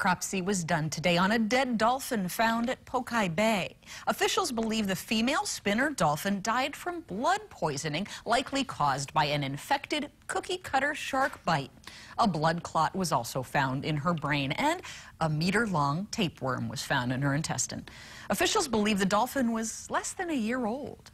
Necropsy was done today on a dead dolphin found at Pokai Bay. Officials believe the female spinner dolphin died from blood poisoning, likely caused by an infected cookie cutter shark bite. A blood clot was also found in her brain, and a meter long tapeworm was found in her intestine. Officials believe the dolphin was less than a year old.